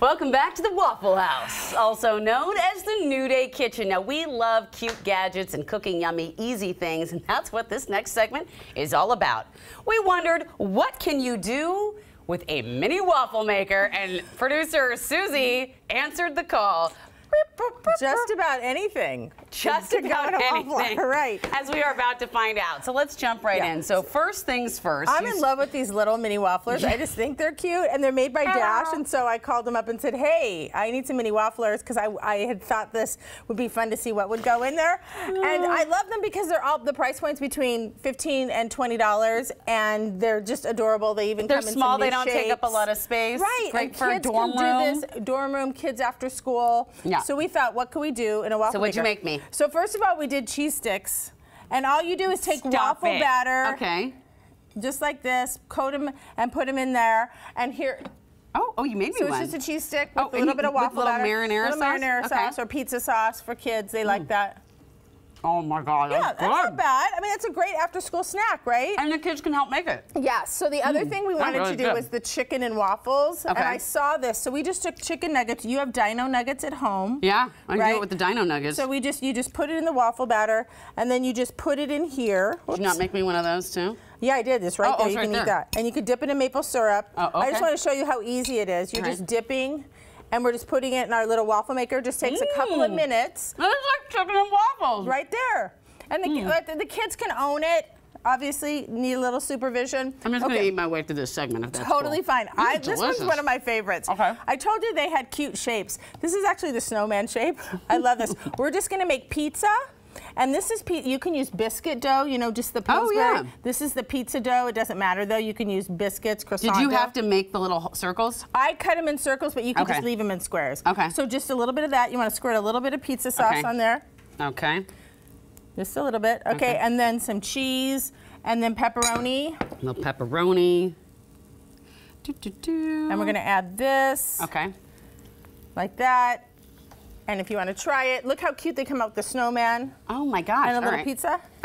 Welcome back to the Waffle House, also known as the New Day Kitchen. Now, we love cute gadgets and cooking yummy, easy things, and that's what this next segment is all about. We wondered, what can you do with a mini waffle maker? And producer Suzie answered the call. Just about anything. Just to about a waffle anything. right. As we are about to find out. So let's jump right Yeah. in. So first things 1st I'm in love with these little mini wafflers. I just think they're cute, and they're made by Dash. And so I called them up and said, "Hey, I need some mini wafflers because I, I had thought this would be fun to see what would go in there." And I love them because they're all the price points between 15 and 20 dollars, and they're just adorable. They even They're come in small, they don't take up a lot of space. Right, Great and for a dorm room. do this dorm room, kids after school. Yeah. So we thought, what could we do in a waffle So what'd you make me? So first of all, we did cheese sticks. And all you do is take Stop waffle it. batter, Okay. just like this, coat them and put them in there. And here, Oh, oh, you made me so one. it's just a cheese stick Oh, with a little you- bit of with waffle little batter, marinara little sauce? marinara Okay. Mm. sauce or pizza sauce for kids. They like that. Oh my God, Yeah, that's that's not bad. I mean, it's a great after-school snack, right? And the kids can help make it. Yes. So the other thing we wanted really to do good. was the chicken and waffles. And I saw this. So we just took chicken nuggets. You have dino nuggets at home. Yeah, I can do it with the dino nuggets. So we just you just put it in the waffle batter and then you just put it in here. Did you not make me one of those too? Yeah, I did. It's right Oh, oh, there. it's you right can there. eat that. And you could dip it in maple syrup. Oh, I just want to show you how easy it is. You're Okay. just dipping and we're just putting it in our little waffle maker. Just takes a couple of Mm. minutes. That is like chicken and waffles. Right there. And the, uh, the, kids can own it. Obviously, need a little supervision. I'm just Okay. gonna eat my way through this segment if that's Totally cool. fine. I, this one's one of my favorites. Okay. I told you they had cute shapes. This is actually the snowman shape. I love this. We're just gonna make pizza. And this is, you can use biscuit dough, you know, just the Oh, Pillsbury. yeah. This is the pizza dough. It doesn't matter though. You can use biscuits, croissant Did you dough. have to make the little circles? I cut them in circles, but you can Okay. just leave them in squares. Okay. So just a little bit of that. You want to squirt a little bit of pizza sauce Okay. on there. Okay. Just a little bit. Okay. Okay. And then some cheese, and then pepperoni. A little pepperoni. Do, do, do. And we're gonna add this. Okay. like that. And if you want to try it, look how cute they come out with the snowman Oh my gosh. and a little right. pizza.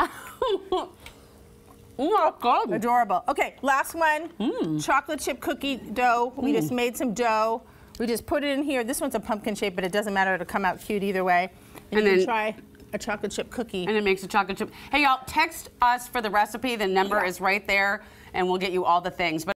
oh, good. Adorable. Okay, last one. Mm. Chocolate chip cookie dough. We just made some dough. We just put it in here. This one's a pumpkin shape, but it doesn't matter. It'll come out cute either way. And, And you then- try a chocolate chip cookie. And it makes a chocolate chip. Hey, y'all, text us for the recipe. The number Yeah. is right there, and we'll get you all the things. But